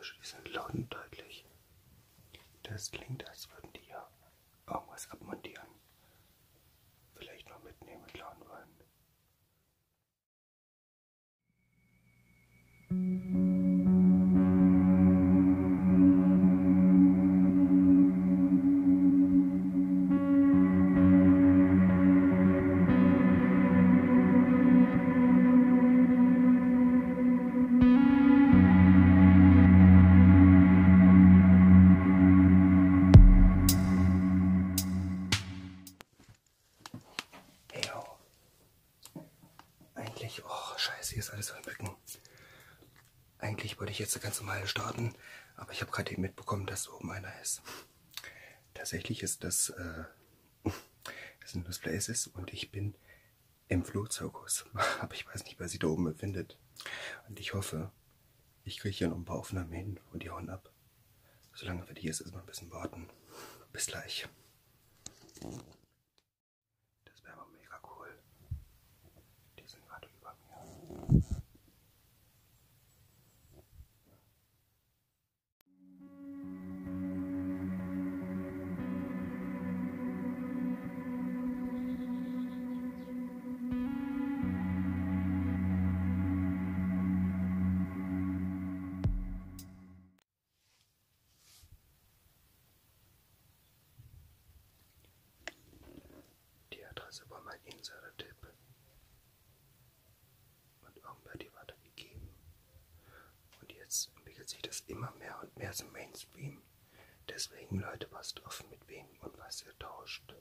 Geräusche, die sind laut und deutlich. Das klingt, als würden die ja irgendwas abmontieren. Vielleicht noch mitnehmen und klauen wollen. Eigentlich wollte ich jetzt ganz normal starten, aber ich habe gerade eben mitbekommen, dass oben einer ist. Tatsächlich ist das, äh, das ein Lost Places und ich bin im Flohzirkus. Aber ich weiß nicht, wer sich da oben befindet. Und ich hoffe, ich kriege hier noch ein paar Aufnahmen hin und die hauen ab. Solange wir die jetzt erstmal ein bisschen warten. Bis gleich. Adresse war mein Insider-Tipp. Und irgendwer hat die weitergegeben. Und jetzt entwickelt sich das immer mehr und mehr zum Mainstream. Deswegen, Leute, passt auf, mit wem und was ihr tauscht.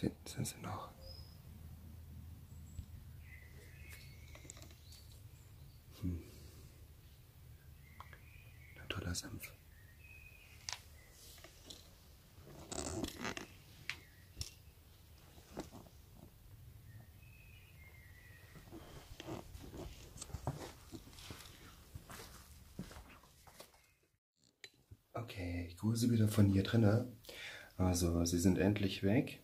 Hinten sind sie noch. Hm. Ein toller Senf. Okay, ich grüße wieder von hier drinnen. Also, sie sind endlich weg.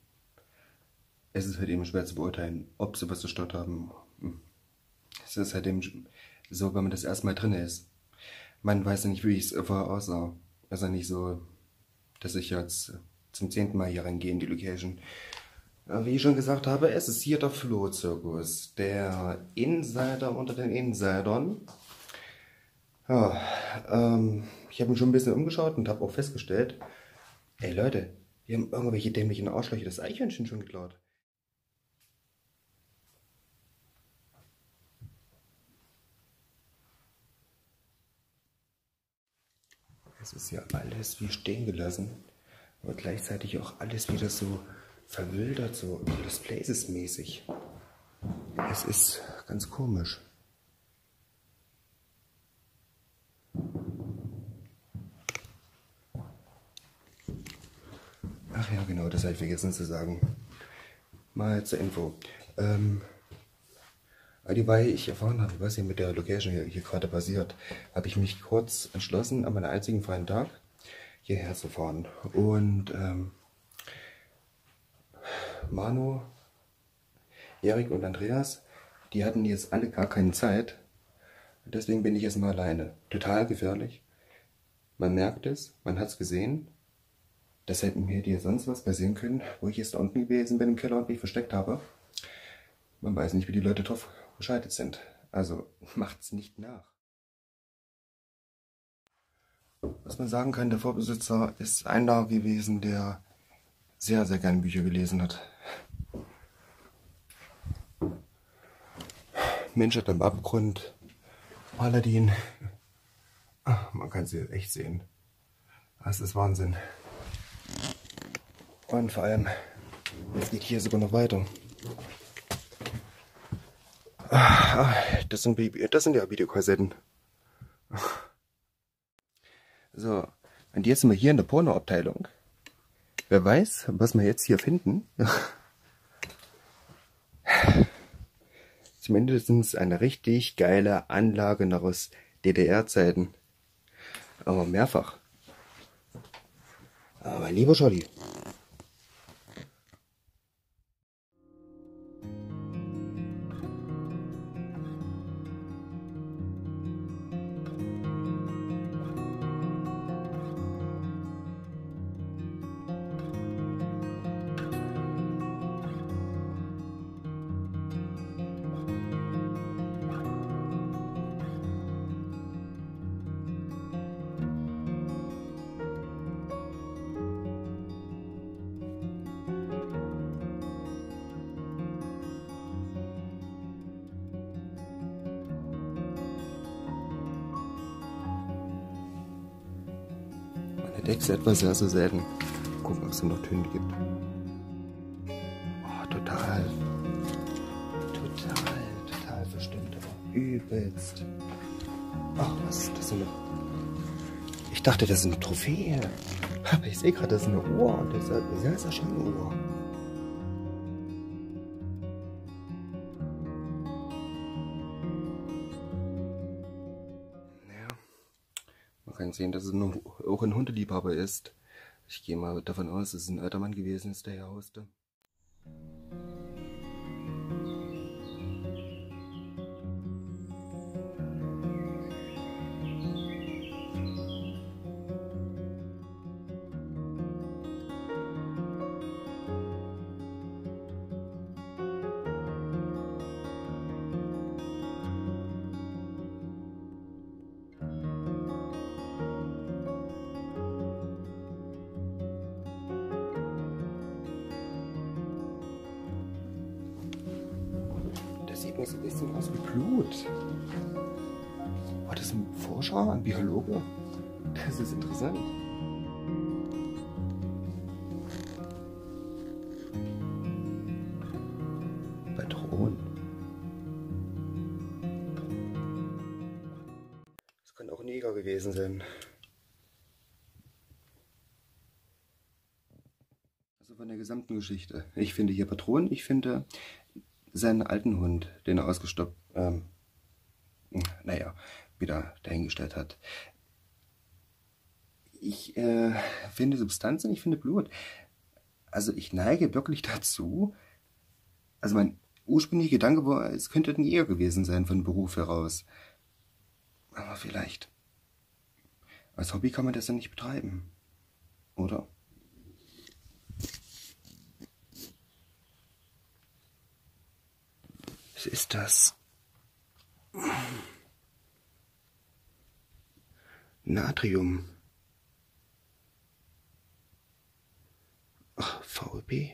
Es ist halt eben schwer zu beurteilen, ob sie was zerstört haben. Hm. Es ist halt eben so, wenn man das erstmal drin ist. Man weiß ja nicht, wie ich es vorher aussah. Also nicht so, dass ich jetzt zum zehnten Mal hier reingehe in die Location. Wie ich schon gesagt habe, es ist hier der Flohzirkus. Der Insider unter den Insidern. Ja, ähm, ich habe mich schon ein bisschen umgeschaut und habe auch festgestellt, ey Leute, wir haben irgendwelche dämlichen Arschlöcher das Eichhörnchen schon geklaut. Es ist ja alles wie stehen gelassen, aber gleichzeitig auch alles wieder so verwildert, so das Places mäßig. Es ist ganz komisch. Ach ja, genau, das habe ich vergessen zu sagen. Mal zur Info. Ähm, weil ich erfahren habe, was hier mit der Location hier, hier gerade passiert, habe ich mich kurz entschlossen, an meinem einzigen freien Tag hierher zu fahren. Und ähm, Manu, Erik und Andreas, die hatten jetzt alle gar keine Zeit. Deswegen bin ich jetzt mal alleine. Total gefährlich. Man merkt es, man hat es gesehen. Das hätten mir dir sonst was passieren können, wo ich jetzt da unten gewesen bin im Keller und mich versteckt habe. Man weiß nicht, wie die Leute drauf gescheitert sind. Also macht's nicht nach. Was man sagen kann, der Vorbesitzer ist einer gewesen, der sehr, sehr gerne Bücher gelesen hat. Menschheit am Abgrund, Paladin. Ach, man kann sie echt sehen. Das ist Wahnsinn. Und vor allem, es geht hier sogar noch weiter. Das sind, das sind ja Videokassetten. So, und jetzt sind wir hier in der Pornoabteilung. Wer weiß, was wir jetzt hier finden. Zumindest eine richtig geile Anlage noch aus DDR-Zeiten. Aber mehrfach. Aber lieber Scholli, Entdeckst etwas sehr, sehr selten. Gucken, ob es noch Töne gibt. Oh, total. Total, total verstimmt, aber übelst. Ach, was ist das denn? Ich dachte, das ist eine Trophäe. Aber ich sehe gerade, das ist eine Uhr. Und das ist eine sehr, sehr schöne Uhr. Sehen, dass es auch ein Hundeliebhaber ist. Ich gehe mal davon aus, dass es ein alter Mann gewesen ist, der hier hauste. Sieht so ein bisschen aus wie Blut. War das ein Forscher, ein Biologe? Das ist interessant. Patronen. Das kann auch Neger gewesen sein. Also von der gesamten Geschichte. Ich finde hier Patronen, ich finde seinen alten Hund, den er ausgestoppt, ähm, naja, wieder dahingestellt hat. ich äh, finde Substanzen, ich finde Blut. Also ich neige wirklich dazu, also mein ursprünglicher Gedanke war, es könnte ein Jäger gewesen sein von Beruf heraus. Aber vielleicht. Als Hobby kann man das ja nicht betreiben. Oder? Was ist das? Natrium. Ach, VB.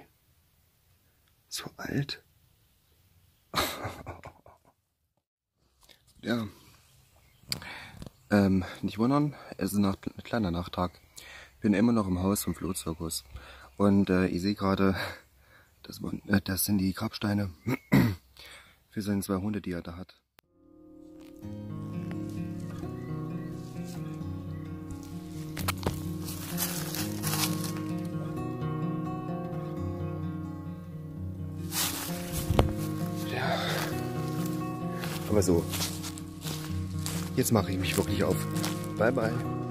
So alt. ja. Ähm, nicht wundern, es ist ein kleiner Nachtrag. Bin immer noch im Haus vom Flohzirkus. Und äh, ich sehe gerade, das, äh, das sind die Grabsteine für seine zwei Hunde, die er da hat. Ja. Aber so, jetzt mache ich mich wirklich auf. Bye bye.